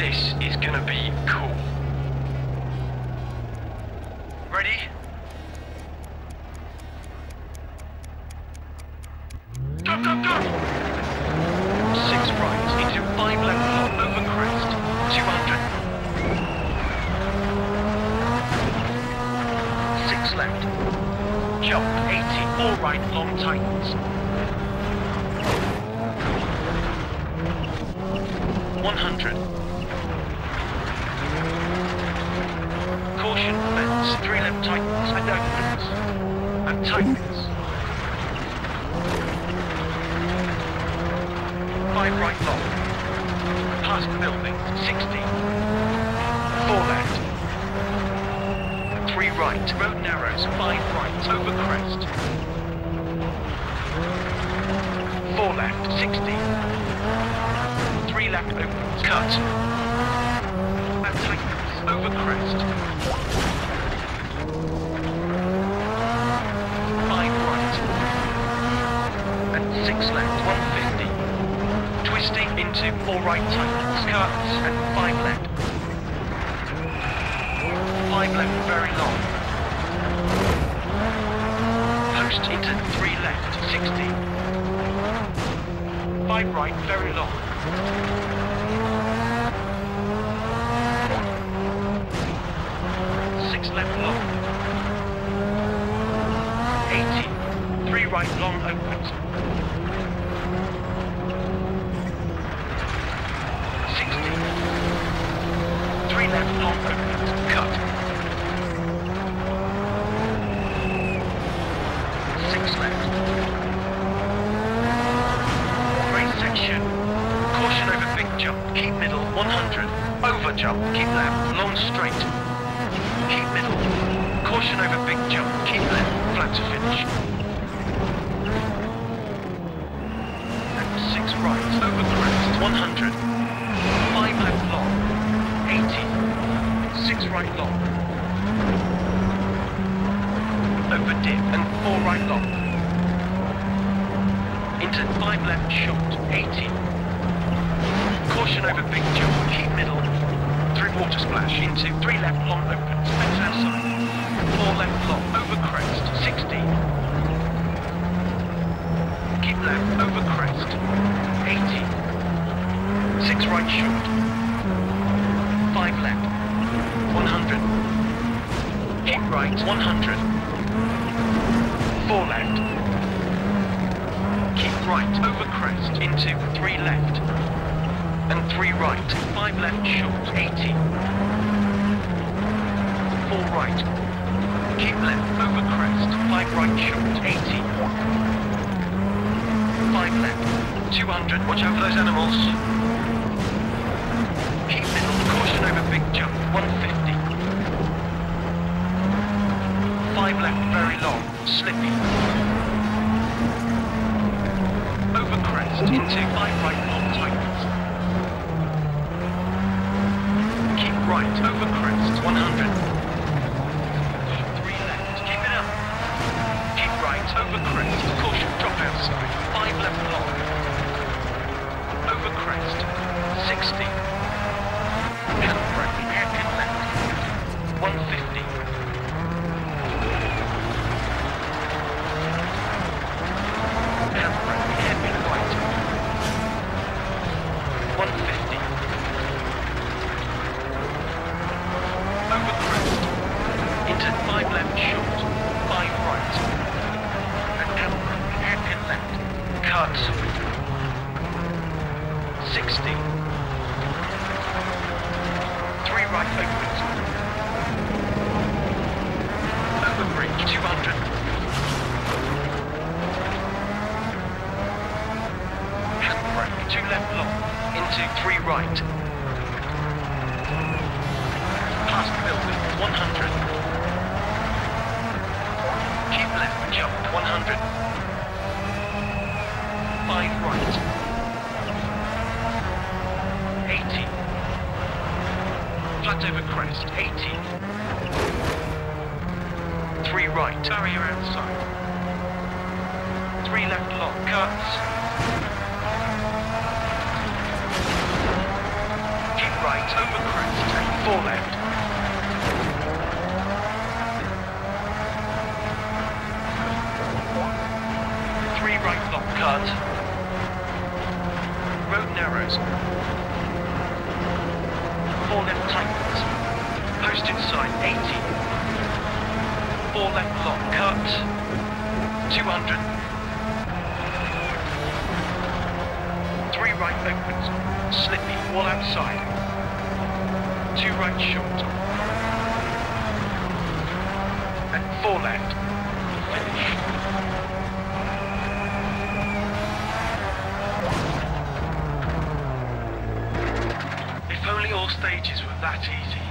This is gonna be cool. Ready? Go, go, go! Six right into five left over crest. 200. Six left. Jump 80. Four right long tightens. 100. Caution fence. Three left tightens and opens. And tightens. Five right long. Past building. 60. Four left. Three right. Road narrows. Five right. Over crest. Four left. 60. Three left opens. Cut. And. Over crest. Five right. And left. 150. Twisting into four right tightens. Cuts. And five left. Five left very long. Post into three left. 60. Five right very long. Six left long. 80. Three right long opens. 60. Three left long opens. Cut. Six left. Great section. Caution over big jump. Keep middle. 100. Over jump. Keep left. Long straight. Keep middle. Caution over big jump. Keep left. Flat to finish. And six right. Over crest. 100. Five left long. 80. Six right long. Over dip and four right long. Into five left short. 80. Caution over big jump. Keep middle. Through water splash into three left long open, Fence outside. Four left long. Over crest. 60. Keep left. Over crest. 80. Six right short. Five left. 100. Keep right. 100. Left. Keep right. Over crest. Into three left. And three right. Five left short. 80. Four right. Keep left. Over crest. Five right short. 80. Five left. 200. Watch out for those animals. Keep middle. Caution over big jump. 150. Five left. Very long. Slippy. Over crest. Into five right long tightens. Keep right. Over crest. 100. Three left. Keep it up. Keep right. Over crest. Caution. Drop outside. Five left long. Over crest. 60. Handbrake. Hairpin left. 150. Handbrake. Hairpin right. 150. Over crest. Into five left short. Five right. And handbrake. Hairpin left. Cut. 60. Three right opens. Over bridge, 200. Handbrake, two left long. Into three right. Past building, 100. Keep left, jump, 100. Five right. Flat over crest, 80. Three right, barrier outside. Three left lock, cuts. Keep right, over crest four left. Three right long cut. Road narrows. Left tightens. Post inside 80. Four left long cut. 200. Three right opens. Slippy, all outside. Two right short. And four left. Stages were that easy.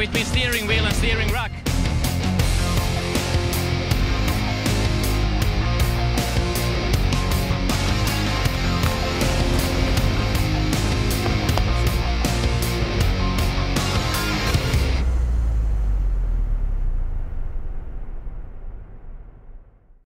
Between steering wheel and steering rack.